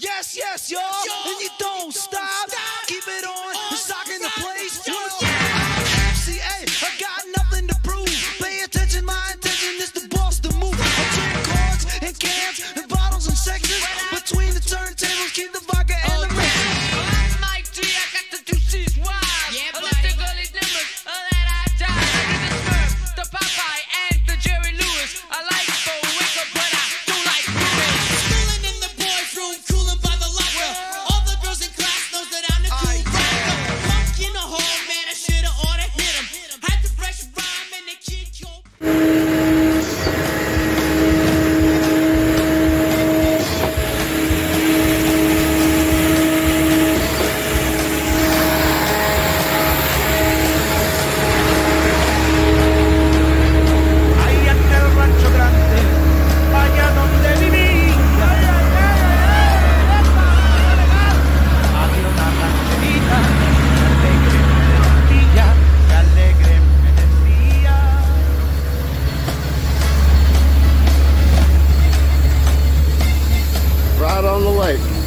Yes, yes, y'all. Yo. And you don't, you stop. stop. Keep it on. on it's rocking the place. Yo, well, yeah. I'm FCA. I got nothing to prove. Pay attention. My intention is to boss the move. I drink cards and cans and bottles and sexes. out on the lake.